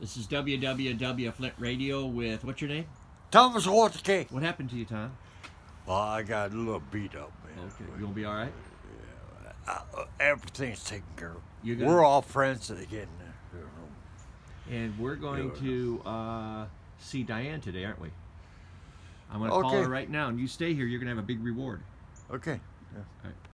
This is WWW Flint Radio with what's your name? Thomas Waterkey. What happened to you, Tom? Well, I got a little beat up, man. Okay, you gonna be all right? Yeah, uh, everything's taken care of. You're gonna- We're all friends again. And we're going to uh, see Diane today, aren't we? I'm gonna call her right now, and you stay here. You're gonna have a big reward. Okay. All right.